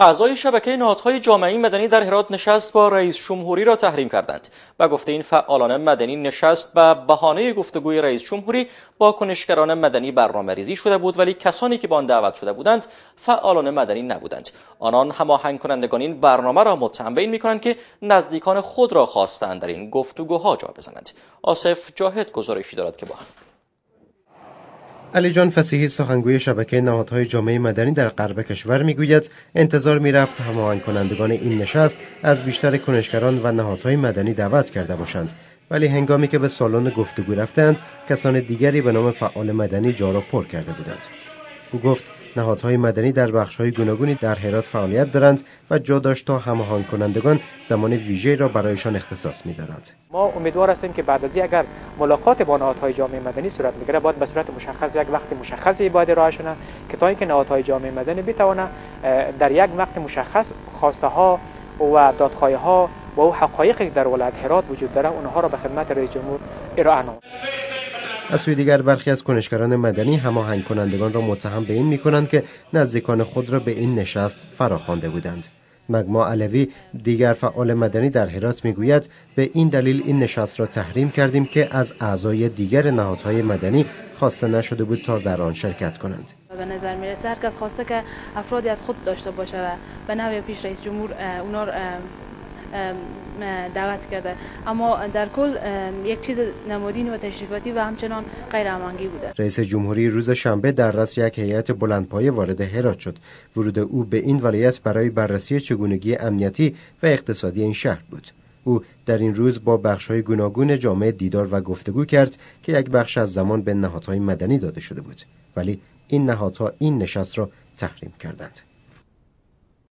اعضای شبکه نهادهای جامعه مدنی در هرات نشست با رئیس جمهوری را تحریم کردند. و گفته این فعالان مدنی نشست به بهانه گفتگوی رئیس جمهوری با کنشگران مدنی برنامه ریزی شده بود ولی کسانی که به آن دعوت شده بودند فعالان مدنی نبودند. آنان هماهنگ کنندگان این برنامه را متهم به این می‌کنند که نزدیکان خود را خواستند در این گفتگوها جا بزنند. آصف جاهد گزارشی دارد که با هم علی جان فسیحی سخنگوی شبکه نهادهای جامعه مدنی در غرب کشور می‌گوید انتظار می‌رفت هماهنگ کنندگان این نشست از بیشتر کنشگران و نهادهای مدنی دعوت کرده باشند. ولی هنگامی که به سالن گفتگو رفتند کسان دیگری به نام فعال مدنی جا را پر کرده بودند. او گفت نهادهای مدنی در بخش‌های گوناگونی در هرات فعالیت دارند و جا داشت تا هماهنگ کنندگان زمان ویژه را برایشان اختصاص می‌دادند. ما امیدوار هستیم که بعد از اگر ملاقات با نهادهای جامعه مدنی صورت می‌گیره باید به صورت مشخص یک وقت مشخصی باید ارائه شونه که تا اینکه نهادهای جامعه مدنی بتونه در یک وقت مشخص خواسته ها و دادخواهی ها و حقایقی در ولایت هرات وجود داره اونها را به خدمت رئیس جمهور ارائه نمود از سوی دیگر برخی از کنشگران مدنی هماهنگ کنندگان را متهم به این می کنند که نزدیکان خود را به این نشست فراخوانده بودند. مگما علوی دیگر فعال مدنی در هرات می‌گوید به این دلیل این نشست را تحریم کردیم که از اعضای دیگر نهادهای مدنی خواسته نشده بود تا در آن شرکت کنند. به نظر می‌رسه هر کس خواسته که افرادی از خود داشته باشه و به نوی پیش رئیس جمهور اونا دعوت کرده. اما در کل یک چیز نمادین و تشریفاتی و همچنان غیر امانگی بوده. رئیس جمهوری روز شنبه در رأس یک هیئت بلندپایه وارد هرات شد. ورود او به این ولایت برای بررسی چگونگی امنیتی و اقتصادی این شهر بود. او در این روز با بخش‌های گوناگون جامعه دیدار و گفتگو کرد که یک بخش از زمان به نهادهای مدنی داده شده بود. ولی این نهادها این نشست را تحریم کردند.